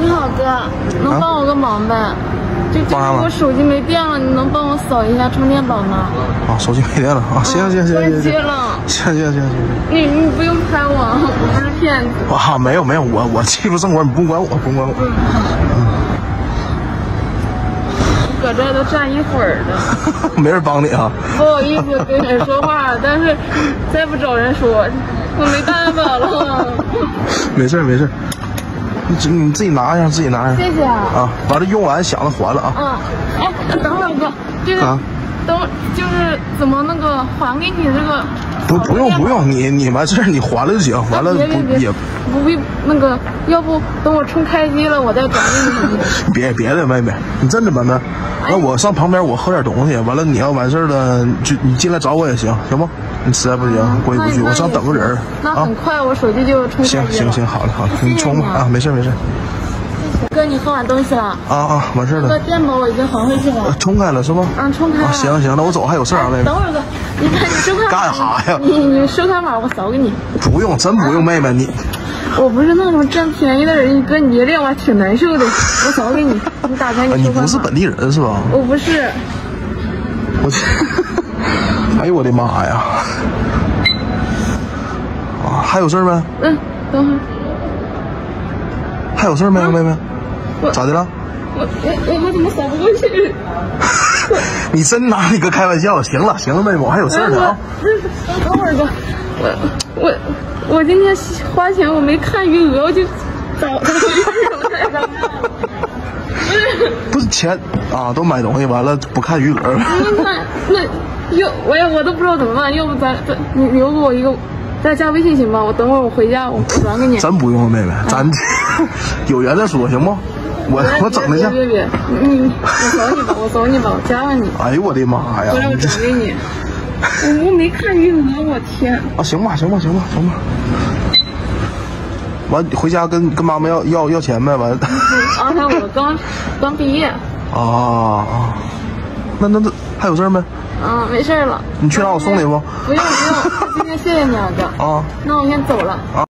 你好哥，能帮我个忙呗？就就是我手机没电了，你能帮我扫一下充电宝吗？啊，手机没电了啊！行行行关行行机了，行行行行你你不用拍我，我不是骗子。啊！没有没有，我我欺负正官，你不用管我，不用管我。嗯搁这都站一会儿了，没人帮你啊？不好意思跟人说话，但是再不找人说，我没办法了。没事儿没事儿，你自你自己拿一下，自己拿一下谢谢啊。啊！完了用完想着还了啊！嗯，哎，等会儿哥，这个、啊等就是怎么那个还给你这个？不不用不用，你你完事儿你还了就行，完了不也不必那个，要不等我充开机了，我再转给你。别别的妹妹，你真的妹妹，哎那我上旁边我喝点东西，完了你要完事儿了就你进来找我也行，行不？你实在不行过意不去，我上等个人那很。快，我手机就充开机了。行行行，好了好了，你充吧啊，没事没事哥，你喝完东西了？啊啊，完事儿哥，了，电宝我已经还回去呃了。冲开了是吧？嗯，充开了。啊，行行，那我走，还有事儿啊，妹妹等。会儿哥，你看你收开码干啥呀你你收款码，我扫给你。不用，真不用，妹妹你我不是那种占便宜的人，哥，你这样我挺难受的。我扫给你，你打开啊你收开码。你不是本地人是吧？我不是。我去，哎呦我的妈呀！啊，还有事儿没？嗯，等会儿。还有事儿没，妹妹？我咋的了？我我我我怎么扫不过去？你真拿你哥开玩笑？行了行了，妹妹，我还有事儿呢啊。不是，等会儿哥，我我我今天花钱我没看余额，我就找他了。不是，不是钱啊，都买东西完了不看余额，那那要我也我都不知道怎么办，要不咱咱你留给我一个，再加微信行吗？我等会儿我回家我我转给你。真不用了，妹妹，咱 有缘再说行不？我我整一下。别别别，你我扫你吧，我扫你吧，我加上你，哎呦我的妈呀！回来我你这转给你。我我没看余额，我天！啊，行吧行吧行吧行吧。完，回家跟跟妈妈要要要钱呗，完。啊，我刚刚毕业，啊啊，那那那还有事儿没？嗯，没事儿了。你去哪我送你不？不用不用，今天谢谢你啊哥。啊那我先走了。啊。